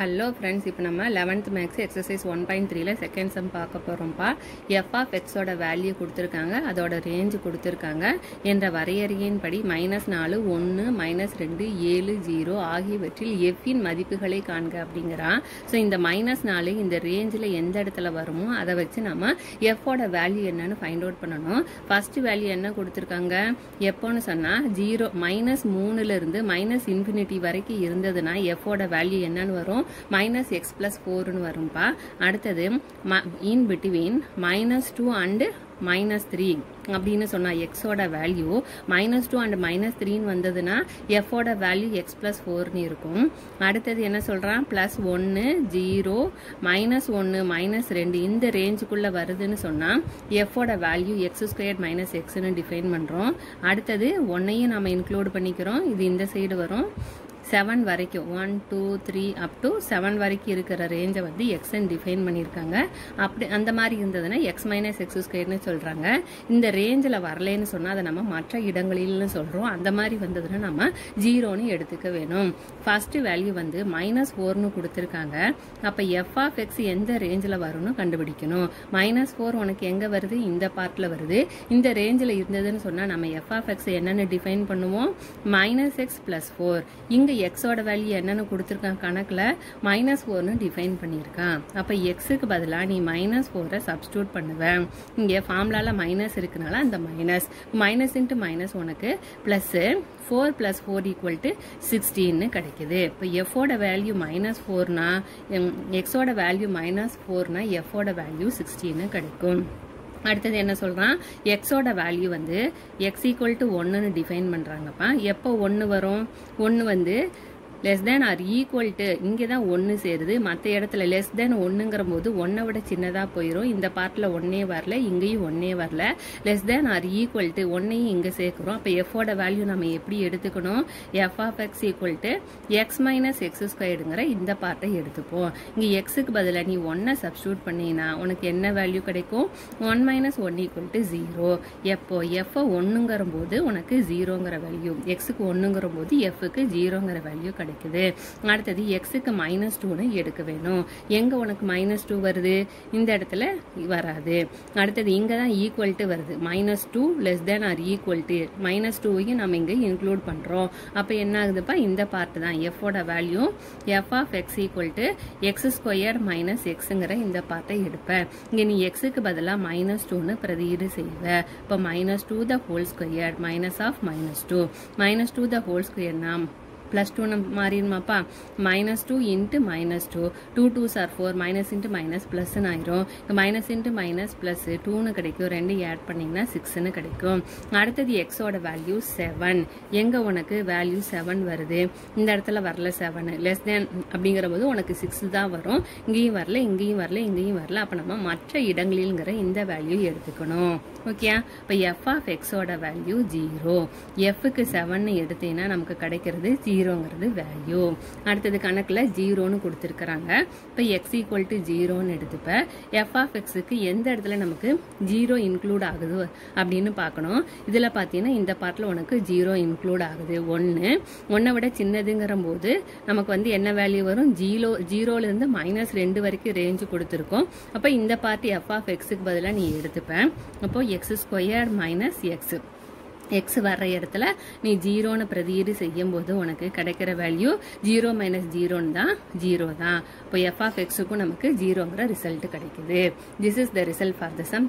Hello friends இப்போ நம்ம eleventh maths exercise one point த்ரீல செகண்ட் சம் பார்க்க போகிறோம்ப்பா எஃப் ஆஃப் எக்ஸோட வேல்யூ கொடுத்துருக்காங்க அதோட ரேஞ்ச் கொடுத்துருக்காங்க. என்ற வரையறையின்படி மைனஸ் நாலு ஒன்று மைனஸ் ரெண்டு ஏழு ஜீரோ ஆகியவற்றில் எஃப்பின் மதிப்புகளை காண்க அப்படிங்கிறான். ஸோ இந்த மைனஸ் நாலு இந்த ரேஞ்சில் எந்த இடத்துல வருமோ அதை வச்சு நம்ம எஃப்போட வேல்யூ என்னன்னு ஃபைண்ட் அவுட் பண்ணணும். ஃபர்ஸ்ட் வேல்யூ என்ன கொடுத்துருக்காங்க? எப்போன்னு சொன்னால் ஜீரோ மைனஸ் மூணுலேருந்து மைனஸ் இன்ஃபினிட்டி வரைக்கும் இருந்ததுன்னா எஃபோட வேல்யூ என்னன்னு வரும். மைனஸ் எக்ஸ் ப்ளஸ் ஃபோர்னு வரும்ப்பா அடுத்தது ம in between minus two and minus three அப்படின்னு சொன்னால் எக்ஸோட value minus two and minus த்ரீன்னு வந்ததுன்னா எஃபோட வேல்யூ எக்ஸ் ப்ளஸ் ஃபோர்னு இருக்கும். அடுத்தது என்ன சொல்கிறான் ப்ளஸ் ஒன்று ஜீரோ மைனஸ் ஒன்று மைனஸ் ரெண்டு இந்த ரேஞ்சுக்குள்ளே வருதுன்னு சொன்னால் எஃபோட வேல்யூ எக்ஸ் ஸ்கொயர் மைனஸ் எக்ஸ்னு டிஃபைன் பண்ணுறோம் அடுத்தது ஒன்னையும் நம்ம இன்க்ளூட் பண்ணிக்கிறோம். இது இந்த சைடு வரும். செவன் வரைக்கும் one two three up to seven வரைக்கும் இருக்கிற ரேஞ்சை வந்து எக்ஸ்ன்னு டிஃபைன் பண்ணியிருக்காங்க. அப்படி அந்த மாதிரி இருந்ததுன்னா எக்ஸ் மைனஸ் எக்ஸ் ஸ்கொயர்னு சொல்கிறாங்க இந்த ரேஞ்சில் வரலேன்னு சொன்னால் அதை நம்ம மற்ற இடங்களில்னு சொல்கிறோம் அந்த மாதிரி வந்ததுன்னா நம்ம ஜீரோன்னு எடுத்துக்க வேணும். ஃபஸ்ட்டு வேல்யூ வந்து மைனஸ் ஃபோர்னு கொடுத்துருக்காங்க. அப்போ எஃப் ஆஃப் எக்ஸ் எந்த ரேஞ்சில் வரும்னு கண்டுபிடிக்கணும். மைனஸ் ஃபோர் உனக்கு எங்கே வருது? இந்த பார்ட்டில் வருது. இந்த ரேஞ்சில் இருந்ததுன்னு சொன்னால் நம்ம எஃப் ஆஃப் எக்ஸ் என்னென்னு டிஃபைன் பண்ணுவோம். மைனஸ் எக்ஸ் ப்ளஸ் ஃபோர் இங்கே எக்ஸோட வேல்யூ என்னன்னு கொடுத்துருக்கான் கணக்கில் மைனஸ் ஃபோர்னு டிஃபைன் பண்ணியிருக்கான். அப்போ எக்ஸுக்கு பதிலாக நீ மைனஸ் ஃபோரை சப்ஸ்டியூட் பண்ணுவேன் இங்கே ஃபார்முலாவில் மைனஸ் இருக்குனால அந்த மைனஸ் மைனஸ் இன்ட்டு மைனஸ் உனக்கு plus four plus four equal to சிக்ஸ்டீன்னு கிடைக்குது. இப்போ எஃபோட வேல்யூ மைனஸ் ஃபோர்னா எக்ஸோட வேல்யூ மைனஸ் ஃபோர்னா எஃபோட வேல்யூ சிக்ஸ்டீன்னு கிடைக்கும். அடுத்தது என்ன சொல்கிறான் எக்ஸோட வேல்யூ வந்து எக்ஸ் ஈக்குவல் டு ஒன்றுன்னு டிஃபைன் பண்ணுறாங்கப்பா எப்போ ஒன்று வரும்? ஒன்று வந்து less than or equal to இங்கே தான் ஒன்று சேருது. மற்ற இடத்துல லெஸ் தேன் ஒன்றுங்கிற போது ஒன்றை விட சின்னதாக போயிடும் இந்த பார்ட்டில் ஒன்னே வரல இங்கேயும் ஒன்னே வரல. Less than or equal to ஒன்னையும் இங்கே சேர்க்குறோம். அப்போ எஃபோட வேல்யூ நம்ம எப்படி எடுத்துக்கணும்? F of x equal to x minus x ஸ்கொயர்டுங்கிற இந்த பார்ட்டை எடுத்துப்போம். இங்கே எக்ஸுக்கு பதிலாக நீ ஒன்னை சப்ஸ்டியூட் பண்ணினா உனக்கு என்ன வேல்யூ கிடைக்கும்? One minus one equal to zero எப்போ? எஃப்ஐ ஒன்றுங்கிற போது உனக்கு ஜீரோங்கிற வேல்யூ எக்ஸுக்கு ஒன்றுங்கிற போது எஃப்க்கு ஜீரோங்கிற வேல்யூ கிடைக்கும். கிடைக்குது. அடுத்தது எக்ஸுக்கு மைனஸ் டூன்னு எடுக்க வேணும். எங்கே உனக்கு மைனஸ் டூ வருது? இந்த இடத்துல வராது. அடுத்தது இங்கே தான் ஈக்குவல் டு வருது minus two less than or equal to minus டூவையும் நம்ம இங்கே இன்க்ளூட் பண்ணுறோம் அப்போ என்ன ஆகுதுப்பா? இந்த பார்ட்டு தான். எஃபோட value F of x equal to x square minus எக்ஸுங்கிற இந்த பார்ட்டை எடுப்பேன். இங்கே நீ எக்ஸுக்கு பதிலாக மைனஸ் டூன்னு பிரதியீடு செய்வ. இப்போ minus two the whole square minus of minus two minus two the whole ஸ்கொயர்னா plus two மாறிடுமாப்பா. Minus two into minus two two two sir four minus into minus minus ஆயிரும். மைனஸ் இன்ட்டு மைனஸ் நு டூன்னு கிடைக்கும். ரெண்டு add பண்ணிங்கன்னா நு கிடைக்கும். அடுத்தது எக்ஸோட வேல்யூ செவன் எங்கே உனக்கு வேல்யூ செவன் வருது? இந்த இடத்துல வரல செவன் லெஸ் தேன் அப்படிங்கிறபோது உனக்கு 6 தான் வரும். இங்கேயும் வரல இங்கேயும் வரல இங்கேயும் வரல. அப்போ நம்ம மற்ற இடங்களில்ங்கிற இந்த வேல்யூ எடுத்துக்கணும். ஓகே இப்போ எஃப் ஆஃப் எக்ஸோட வேல்யூ ஜீரோ எஃப்க்கு செவன் எடுத்தீங்கன்னா நமக்கு கிடைக்கிறது ஜீரோங்கிறது வேல்யூ அடுத்தது கணக்கில் ஜீரோன்னு கொடுத்துருக்குறாங்க. இப்போ எக்ஸ் ஈக்குவல் டு ஜீரோன்னு எடுத்துப்ப. எஃப் ஆஃப் எக்ஸுக்கு எந்த இடத்துல நமக்கு ஜீரோ இன்க்ளூட் ஆகுது அப்படின்னு பார்க்கணும். இதில் பார்த்தீங்கன்னா இந்த பார்ட்டில் உனக்கு ஜீரோ இன்க்ளூட் ஆகுது. ஒன்று ஒன்றை விட சின்னதுங்கிற போது நமக்கு வந்து என்ன வேல்யூ வரும்? ஜீரோ ஜீரோலேருந்து மைனஸ் ரெண்டு வரைக்கும் ரேஞ்சு கொடுத்துருக்கோம். அப்போ இந்த பார்ட்டி எஃப் ஆஃப் எக்ஸுக்கு பதிலாக நீ எடுத்துப்பேன் அப்போ x square minus x x வர்ற இடத்துல நீ ஜீரோன்னு பிரதியீடு செய்யும் போது உனக்கு கிடைக்கிற வேல்யூ ஜீரோ மைனஸ் ஜீரோன்னு தான் ஜீரோ தான். இப்போ எஃப் ஆஃப் எக்ஸுக்கும் நமக்கு ஜீரோங்கிற ரிசல்ட் கிடைக்குது. This is the result for the sum